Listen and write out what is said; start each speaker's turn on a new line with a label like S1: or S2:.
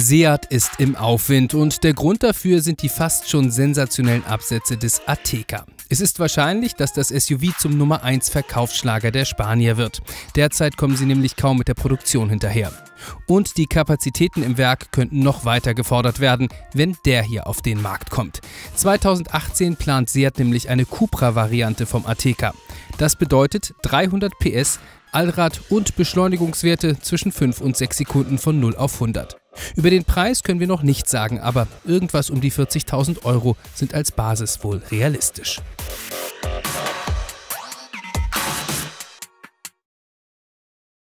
S1: Seat ist im Aufwind und der Grund dafür sind die fast schon sensationellen Absätze des Ateca. Es ist wahrscheinlich, dass das SUV zum Nummer 1 Verkaufsschlager der Spanier wird. Derzeit kommen sie nämlich kaum mit der Produktion hinterher. Und die Kapazitäten im Werk könnten noch weiter gefordert werden, wenn der hier auf den Markt kommt. 2018 plant Seat nämlich eine Cupra-Variante vom Ateca. Das bedeutet 300 PS, Allrad- und Beschleunigungswerte zwischen 5 und 6 Sekunden von 0 auf 100. Über den Preis können wir noch nichts sagen, aber irgendwas um die 40.000 Euro sind als Basis wohl realistisch.